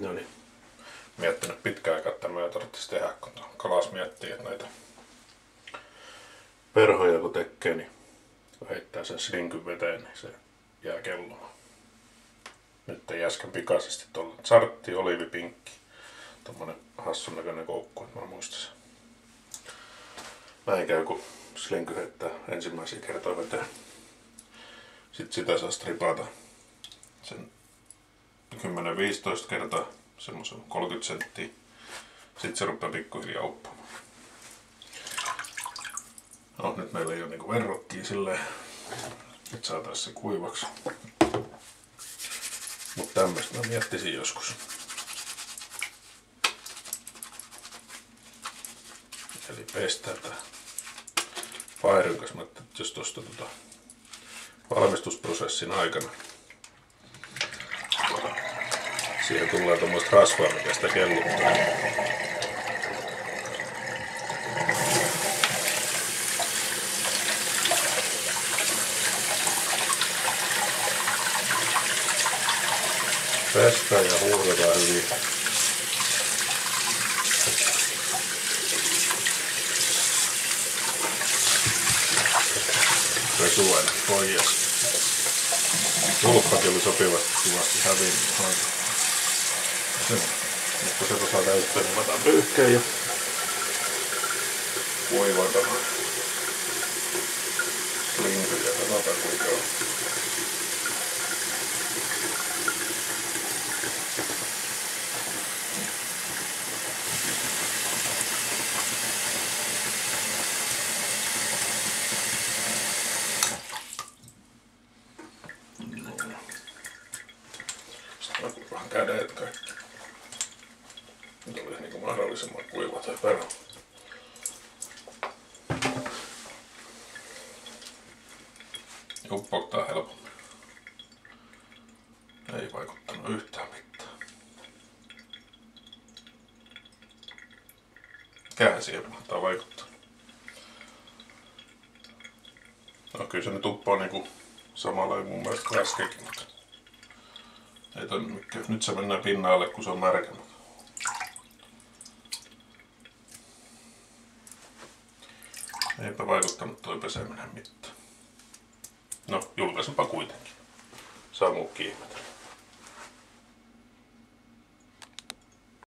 No niin. Miettinyt pitkään aikaa, että mä tarvitsisi tehdä, kun kalas miettii, että näitä perhoja kun tekee, niin kun heittää sen slinkyn veteen, niin se jää kellomaan. Nyt ei äsken pikaisesti tuolla sartti, olivi, pinkki. Tommonen hassun näköinen koukku, että mä muistan sen. Näin käy, kun slinky heittää ensimmäisiä kertoja veteen. Sitten sitä saa stripata sen 10-15 kertaa semmoisen 30 senttiä. Sitten se rupeaa pikkuhiljaa uppoamaan. No nyt meillä ei ole niinku verrokkia silleen, että saataisiin se kuivaksi. Mutta tämmöistä mä miettisin joskus. Eli pestää tää Fairin kanssa, jos tuosta tota valmistusprosessin aikana siihen tulee tuommoista rasvaa, mikä sitä kelluttaa. Pestään ja huudetaan hyvin. Pesu aina pois. Tulppakin oli sopivasti kivasti hävinnyt. Nyt kun se tuossa täyttyy, niin mä otan pyyhkeen ja kuivatamaan. Linkyjä, katsotaan kuinka on. Kädet kaikki. Nyt olisi niin mahdollisimman kuiva tai perho. Uppouttaa helpommin. Ei vaikuttanut yhtään mitään. Siihen mahtaa vaikuttaa? No kyllä se nyt uppoo niinku samalla mun mielestä kuin äskenkin, mutta ei toi mikään. Nyt se mennään pinnalle, kun se on märkä. Eipä vaikuttanut toi peseminen mitään. No, julkaisenpa kuitenkin. Saa muukin ihmetellä.